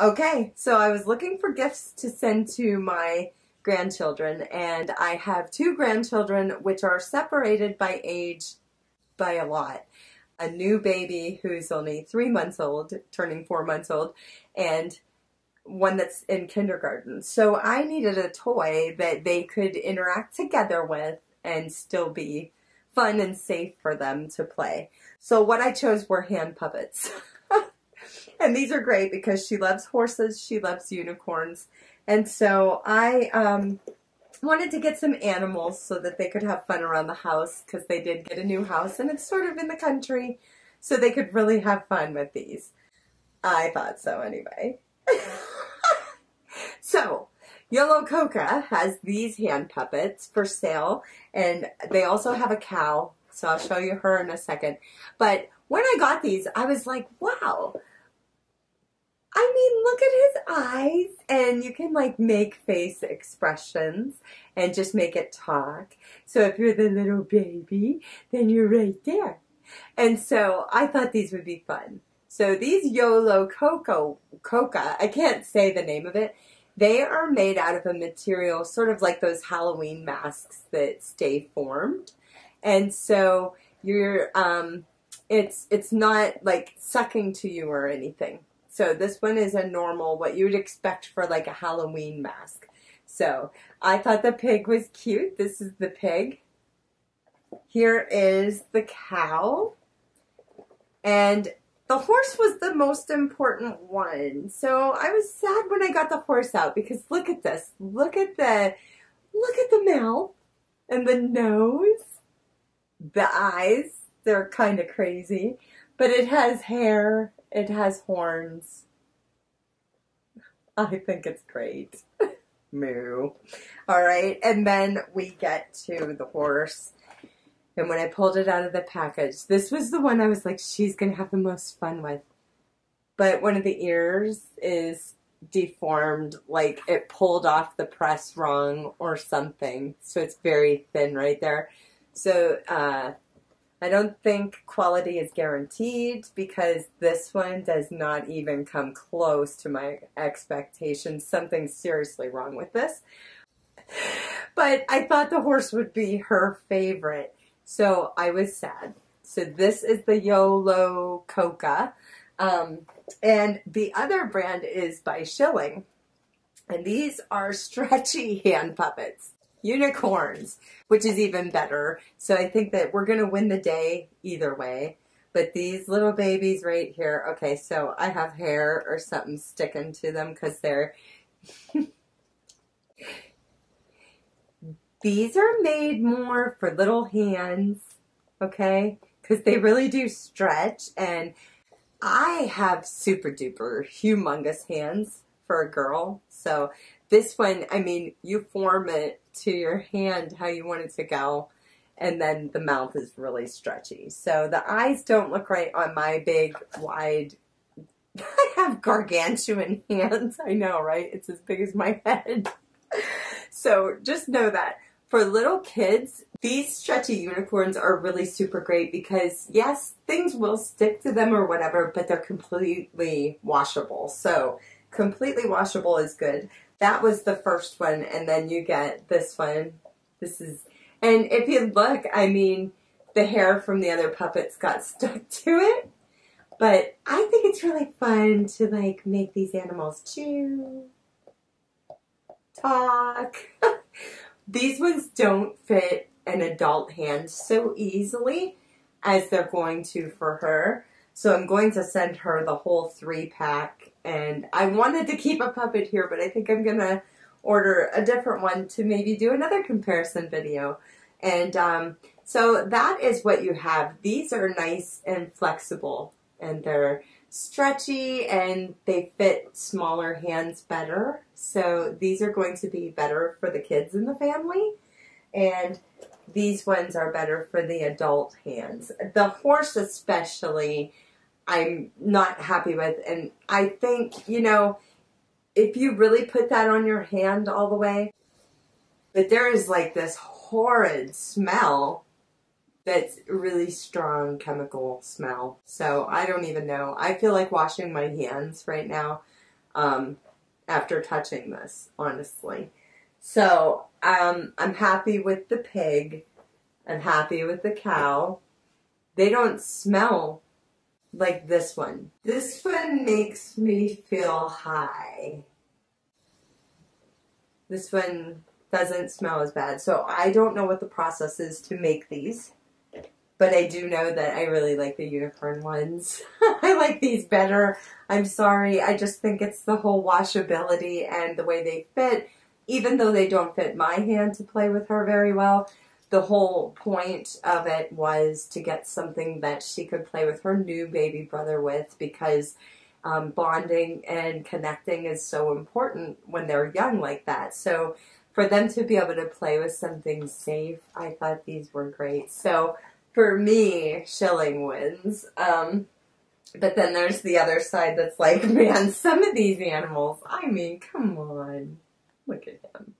Okay, so I was looking for gifts to send to my grandchildren, and I have two grandchildren which are separated by age by a lot. A new baby who's only three months old, turning four months old, and one that's in kindergarten. So I needed a toy that they could interact together with and still be fun and safe for them to play. So what I chose were hand puppets. and these are great because she loves horses, she loves unicorns. And so I um, wanted to get some animals so that they could have fun around the house because they did get a new house and it's sort of in the country. So they could really have fun with these. I thought so anyway. so, Yolococa has these hand puppets for sale and they also have a cow. So I'll show you her in a second. But when I got these, I was like, wow, I mean, look at his eyes, and you can like make face expressions and just make it talk. So if you're the little baby, then you're right there. And so I thought these would be fun. So these YOLO Coco, Coca, I can't say the name of it. They are made out of a material sort of like those Halloween masks that stay formed. And so you're, um, it's, it's not like sucking to you or anything. So this one is a normal, what you would expect for like a Halloween mask. So I thought the pig was cute. This is the pig. Here is the cow. And the horse was the most important one. So I was sad when I got the horse out because look at this. Look at the look at the mouth and the nose. The eyes, they're kind of crazy. But it has hair it has horns. I think it's great. Moo. All right, and then we get to the horse. And when I pulled it out of the package, this was the one I was like, she's going to have the most fun with. But one of the ears is deformed, like it pulled off the press wrong or something. So it's very thin right there. So uh, I don't think quality is guaranteed because this one does not even come close to my expectations. Something's seriously wrong with this. But I thought the horse would be her favorite. So I was sad. So this is the Yolococa. Um, and the other brand is by Schylling. And these are stretchy hand puppets unicorns, which is even better. So I think that we're going to win the day either way. But these little babies right here, okay, so I have hair or something sticking to them because they're. these are made more for little hands, okay? Because they really do stretch. And I have super duper humongous hands for a girl. So this one, I mean, you form it to your hand how you want it to go, and then the mouth is really stretchy. So the eyes don't look right on my big, wide. I have gargantuan hands. I know, right? It's as big as my head. so just know that. For little kids, these stretchy unicorns are really super great because, yes, things will stick to them or whatever, but they're completely washable. So, completely washable is good that was the first one, and then you get this one. This is, and if you look, I mean, the hair from the other puppets got stuck to it. But I think it's really fun to like make these animals chew, talk. these ones don't fit an adult hand so easily as they're going to for her. So I'm going to send her the whole three pack and I wanted to keep a puppet here, but I think I'm going to order a different one to maybe do another comparison video. And um, so that is what you have. These are nice and flexible and they're stretchy and they fit smaller hands better. So these are going to be better for the kids in the family. And these ones are better for the adult hands. The horse especially I'm not happy with. And I think, you know, if you really put that on your hand all the way, but there is like this horrid smell that's really strong chemical smell. So I don't even know. I feel like washing my hands right now. um, after touching this, honestly. So um, I'm happy with the pig. I'm happy with the cow. They don't smell like this one. This one makes me feel high. This one doesn't smell as bad. So I don't know what the process is to make these. But I do know that I really like the unicorn ones. I like these better. I'm sorry. I just think it's the whole washability and the way they fit. Even though they don't fit my hand to play with her very well, the whole point of it was to get something that she could play with her new baby brother with because um, bonding and connecting is so important when they're young like that. So for them to be able to play with something safe, I thought these were great. So for me, Schylling wins. Um, but then there's the other side that's like, man, some of these animals, I mean, come on. Look at him.